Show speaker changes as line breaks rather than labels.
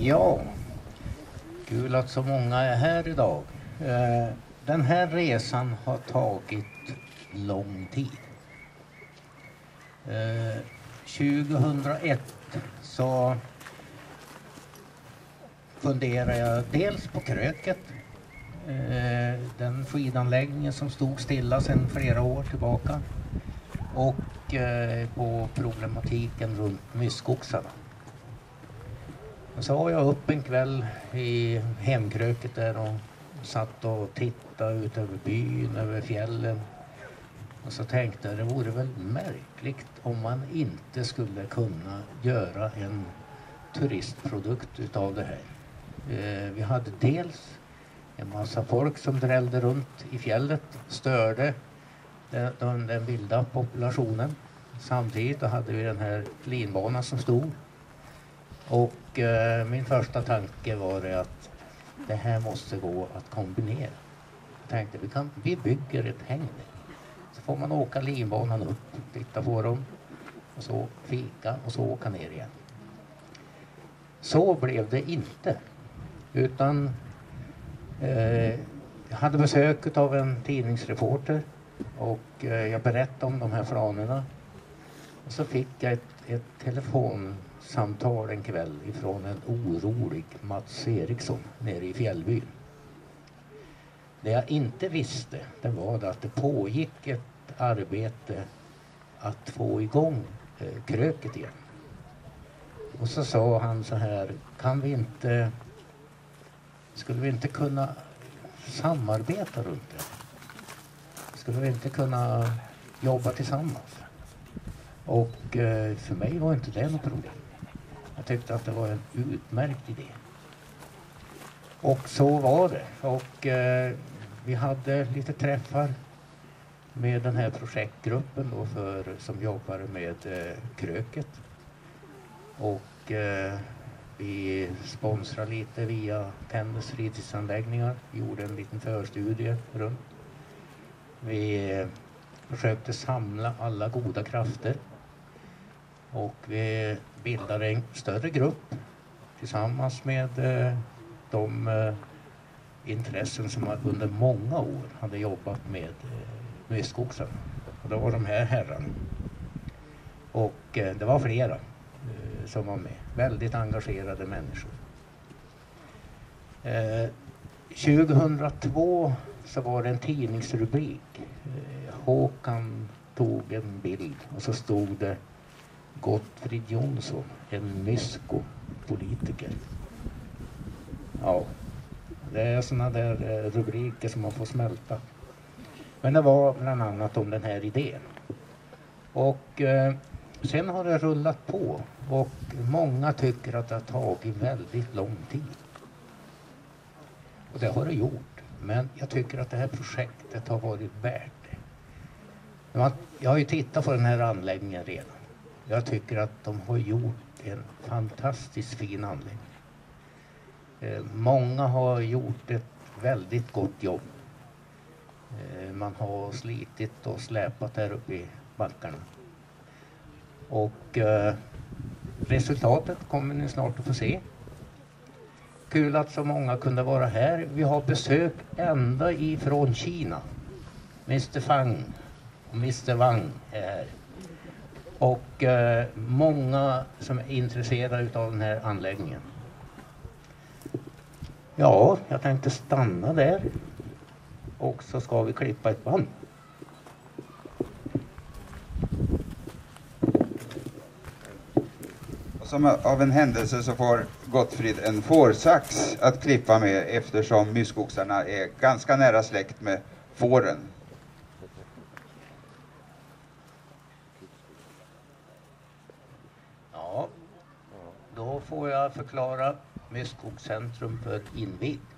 Ja, kul att så många är här idag. Eh, den här resan har tagit lång tid. Eh, 2001 så funderade jag dels på Kröket, eh, den skidanläggningen som stod stilla sedan flera år tillbaka och på problematiken runt myskoxarna. Och så var jag upp en kväll i hemkröket där och satt och tittade ut över byn, över fjällen. Och så tänkte jag det vore väl märkligt om man inte skulle kunna göra en turistprodukt utav det här. Eh, vi hade dels en massa folk som drällde runt i fjället, störde den, den, den vilda populationen. Samtidigt hade vi den här linbanan som stod och eh, min första tanke var det att det här måste gå att kombinera. Jag tänkte vi, kan, vi bygger ett häng Så får man åka linbanan upp, titta på dem och så fika och så åka ner igen. Så blev det inte. Utan eh, jag hade besök av en tidningsreporter och eh, jag berättade om de här planerna. Och så fick jag ett, ett telefonsamtal en kväll ifrån en orolig Mats Eriksson nere i fjällbyn. Det jag inte visste det var att det pågick ett arbete att få igång eh, kröket igen. Och så sa han så här, kan vi inte, skulle vi inte kunna samarbeta runt det? Skulle vi inte kunna jobba tillsammans? Och eh, för mig var inte det något problem. Jag tyckte att det var en utmärkt idé. Och så var det. Och eh, vi hade lite träffar med den här projektgruppen då för, som jobbar med eh, Kröket. Och eh, vi sponsrade lite via Tännäs fritidsanläggningar. Vi gjorde en liten förstudie runt. Vi eh, försökte samla alla goda krafter och vi bildade en större grupp tillsammans med eh, de eh, intressen som under många år hade jobbat med eh, myskoxen. Och det var de här herrarna. Och eh, det var flera eh, som var med. Väldigt engagerade människor. Eh, 2002 så var det en tidningsrubrik. Håkan tog en bild och så stod det Gottfrid Jonsson, en mysko-politiker. Ja, det är sådana där eh, rubriker som man får smälta. Men det var bland annat om den här idén. Och eh, sen har det rullat på och många tycker att det har tagit väldigt lång tid. Och det har det gjort. Men jag tycker att det här projektet har varit värt det. Jag har ju tittat på den här anläggningen redan. Jag tycker att de har gjort en fantastiskt fin anläggning. Eh, många har gjort ett väldigt gott jobb. Eh, man har slitit och släpat här uppe i backarna. Och eh, resultatet kommer ni snart att få se. Kul att så många kunde vara här. Vi har besök ända ifrån Kina. Mr Fang och Mr Wang är här. Och eh, många som är intresserade av den här anläggningen. Ja, jag tänkte stanna där. Och så ska vi klippa ett band.
Som av en händelse så får Gottfrid en fårsax att klippa med eftersom myskoxarna är ganska nära släkt med fåren.
Får jag förklara med Skogscentrum för invigd.